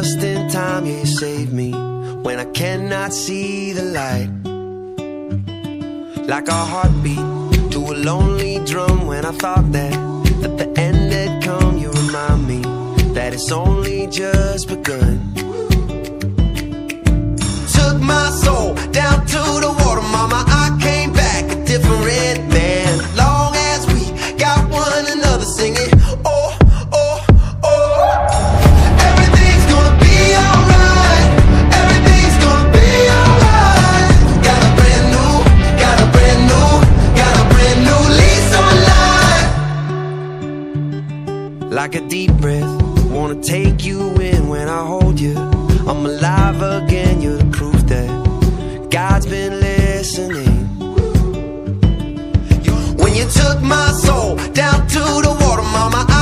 just in time, you save me when I cannot see the light. Like a heartbeat to a lonely drum when I thought that that the end had come, you remind me that it's only just begun. Took my soul down to the water, mama. I came back. and you're the proof that God's been listening. When you took my soul down to the water, mama.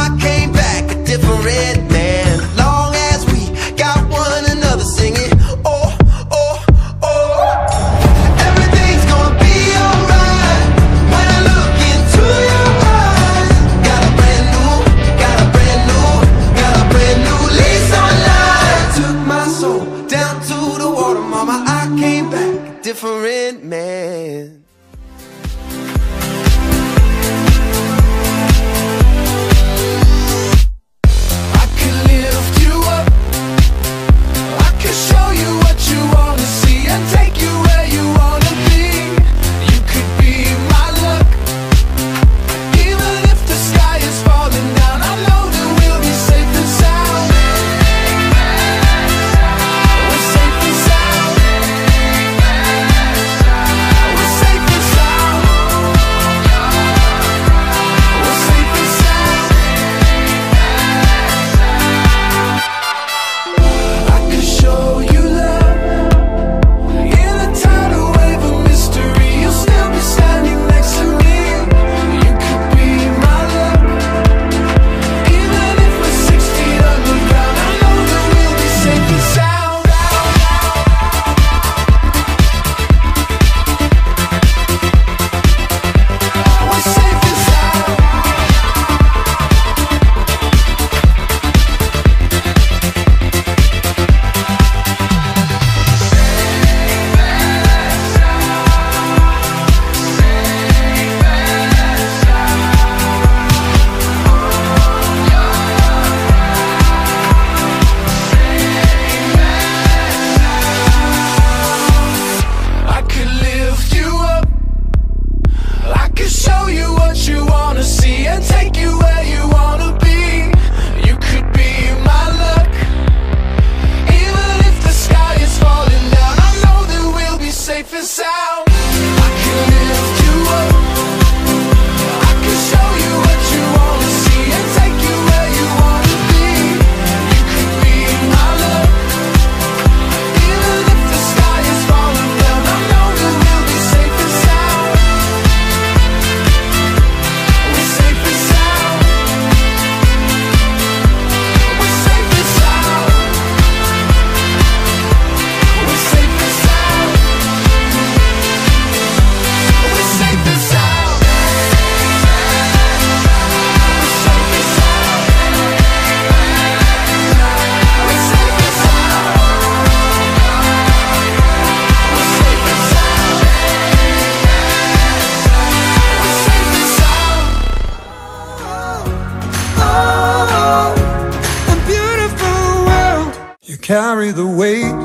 carry the weight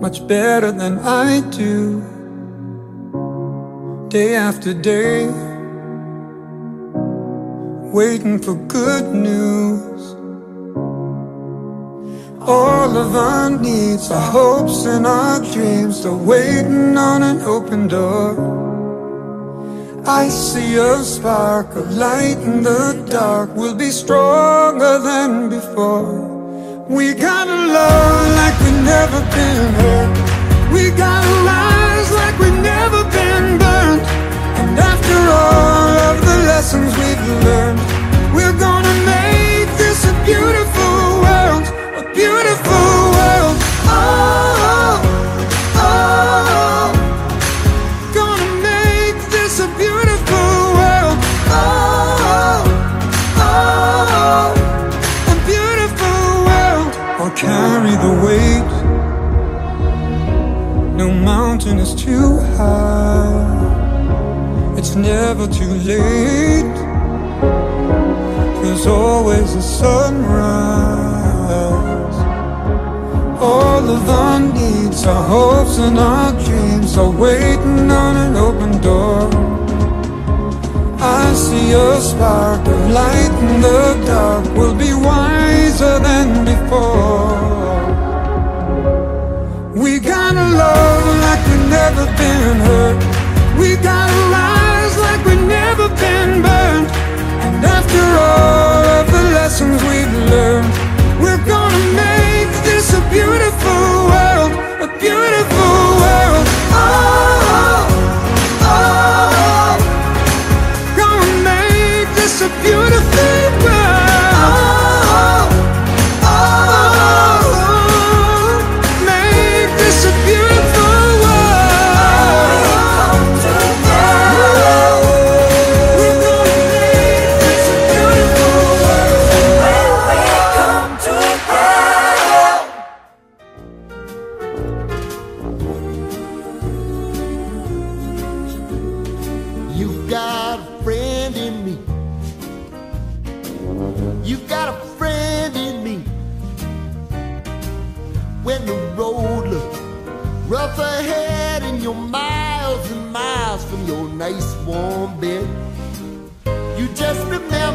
much better than I do. Day after day, waiting for good news. All of our needs, our hopes and our dreams are waiting on an open door. I see a spark of light in the dark. We'll be stronger than before. We got a love like we've never been hurt. We got to rise like we've never been burned And after all of the lessons we've learned We're going you how It's never too late. There's always a sunrise. All of our needs, our hopes and our dreams Are waiting on an open door. I see a spark of light in the dark. We'll be wise been hurt. We gotta rise like we've never been burned. And after all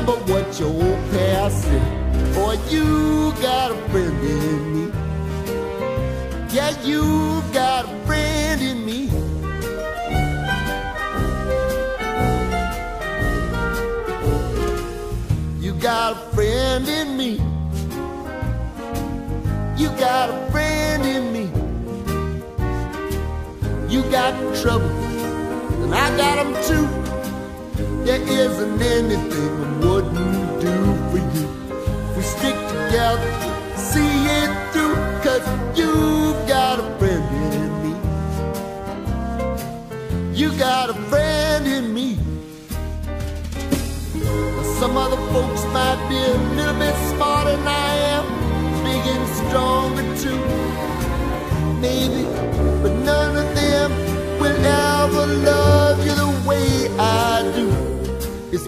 remember what your old past said. Boy, you got a friend in me. Yeah, you got a friend in me. You got a friend in me. You got a friend in me. You got trouble, and I got them too. There isn't anything I wouldn't do for you. We stick together, see it through, cause you've got a friend in me. You got a friend in me. Some other folks might be a little bit smarter than I am, big and stronger too. Maybe, but none of them will ever love you